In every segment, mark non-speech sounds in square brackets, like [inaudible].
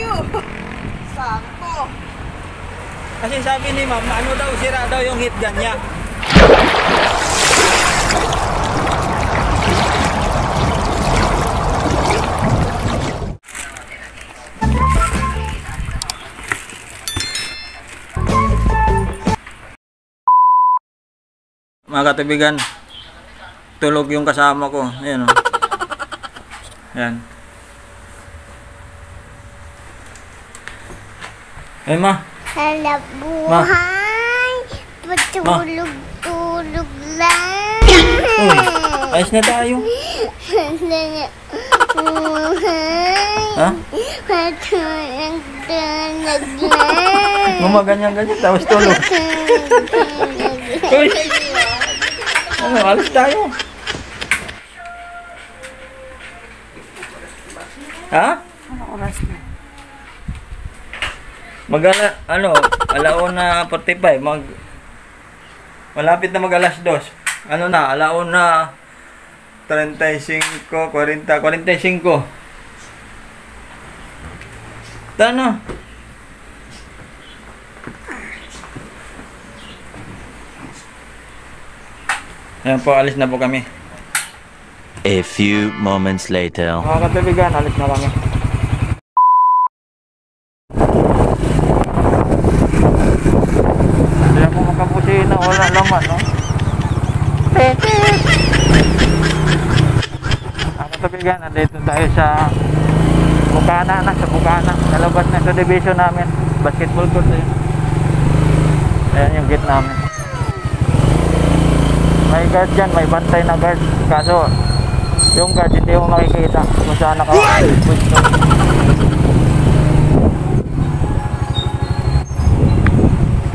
you! [laughs] Sakto! Kasi sabi ni ma'am, ano daw, sira daw yung hit gun niya. Mga katubigan, tulog yung kasama ko. Ayan o. Ayan. Ay ma, Hanap buhay, patulog-tulog lang. Uy, ayos na tayo. Hanap buhay, Ha? patulog-tulog lang. Gumaganyan-ganyan, tapos tulog. Uy! Ano, alis tayo. Ha? Ano oras na? Mag-ala, ano, alauna 45, mag, malapit na mag alas 2. Ano na, alauna 35, 40, 45. Tano? Ayan po, alis na po kami. A few moments later. Mga katubigan, alis na kami. Hindi ako wala laman, no? Mga katubigan, nandito tayo sa Bukana na, sa Bukana. Nalabas na sa division namin. Basketball court eh. Ayan yung gate namin. May guard dyan, may bantay na guard. Kaso, yung guard hindi mo makikita kung saan naka pwesto.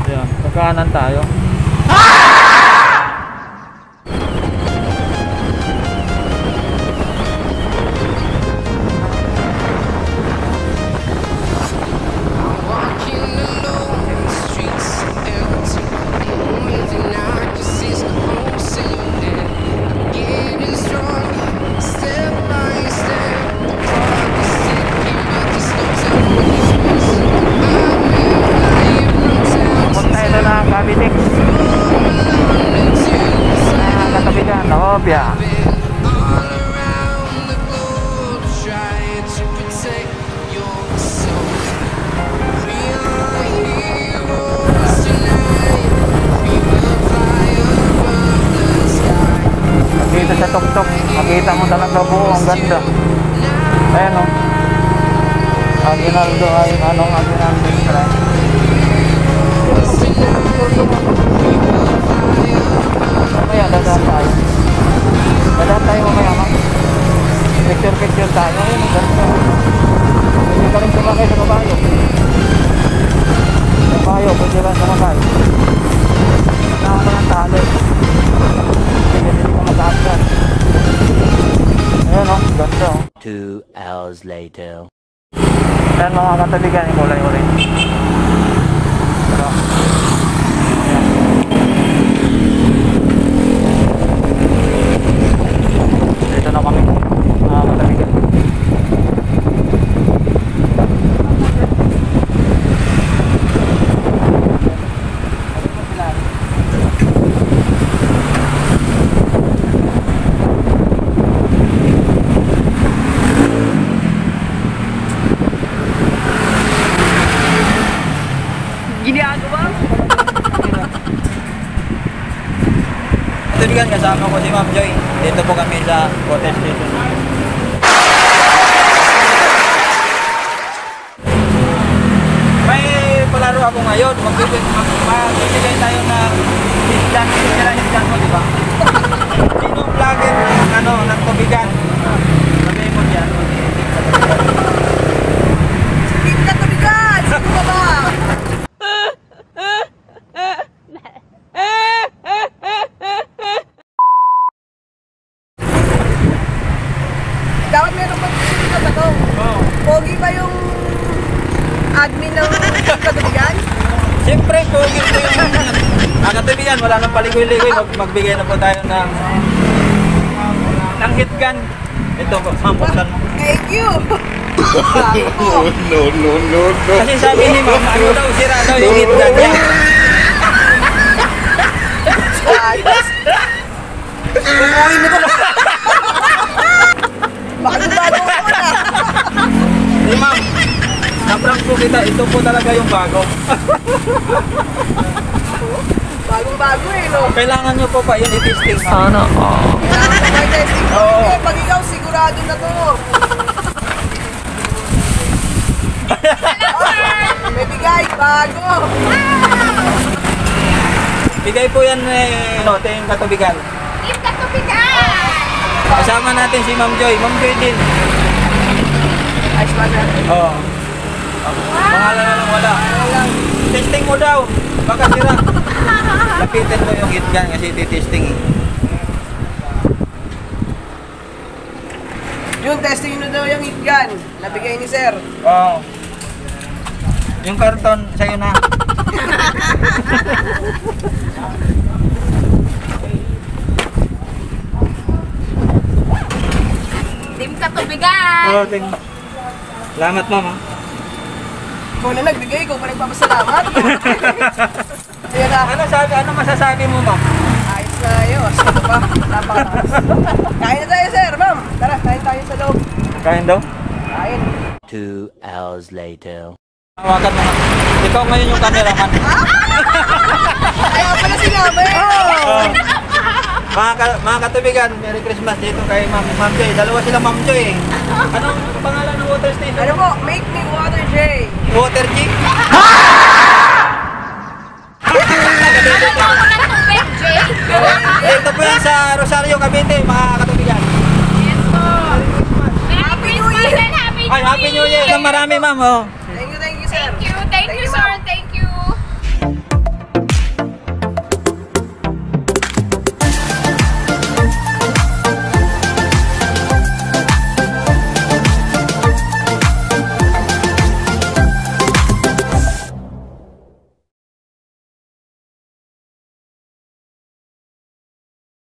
Ayan, kakanan tayo. Ah! Aguinaldo ay anong Aguinaldo Shrine. Mamaya, dadaan tayo. Dadaan tayo mamaya, ma'am. Picture picture tayo. Pwede ka rin sumakay sa kabayo. Kabayo, pwede ka sumakay. Kailangan ko ng tali. Kasi hindi ko mataas Ayan o, ganda o. Two hours later. Yan mga katabigan, yung kulay orange. Ayan. Dito na kami, mga katabigan. Ginagawa? Katabigan, kasama ko si Ma'am Joy. Dito po kami sa hotel station. May palaro ako ngayon. Magbibigay, mag, magbibigay tayo ng isdan. Sila isdan mo, di ba? Sino vlogger ng, ano, ng tubigan? Sabihin mo dyan. Hindi ka tubigan! Sino ka ba? Dapat meron pa sino ka ba to? Oo. Pogi ba yung admin ng katubigan? Siyempre, pogi ko yung mga katubigan. Wala nang paligoy-ligoy. Mag, magbigay na po tayo ng ng hit gun. Ito po, ma'am, buksan mo. Thank you! [laughs] Kasi sabi ni ma'am, ano daw, sira daw yung hitgan niya. Ayos. Kukuhin mo ko na. Bakit bago ko na? Di ma'am, na-prank po kita, ito po talaga yung bago. [laughs] Bagong-bago eh, no? Kailangan nyo po pa yun i-testing. Sana. May testing. Oo. Eh, pag ikaw, sigurado na to. [laughs] May bigay, bago. Bigay po yan eh, ano, tayong katubigan. Give ka tubigan! Kasama natin si Ma'am Joy. Ma'am Joy din. Ayos ba na? Oo. Pangalan na lang wala. Testing mo daw. Baka sira. Lapitin mo yung hitgan kasi titesting eh. Yun, testing nyo daw yung hitgan. Nabigay ni sir. Oo. Yung karton, sa'yo na. Team ka tubigan! Oo, ting. Salamat, ma'am. ah. Ikaw na nagbigay, ikaw pa nagpapasalamat. [laughs] Ayan na. Ano sabi, ano masasabi mo, ma'am? Ayos na yun. Ano pa? Kain na tayo, sir, ma'am. Tara, kain tayo sa loob. Kain daw? Kain. Two hours later. Hawakan mo. Ikaw ngayon yung cameraman. [laughs] Kaya pala sinabi. Oo. Mga, ka, mga katubigan, Merry Christmas dito kay Ma'am, Ma'am Joy. Dalawa sila Ma'am Joy eh. Anong pangalan ng water station? Ano po? Make me water, Jay. Water G? [laughs] Dito po yan sa Rosario, Cavite, mga katubigan. Happy New Year Happy Ay, Happy New Year! Marami, ma'am. Oh.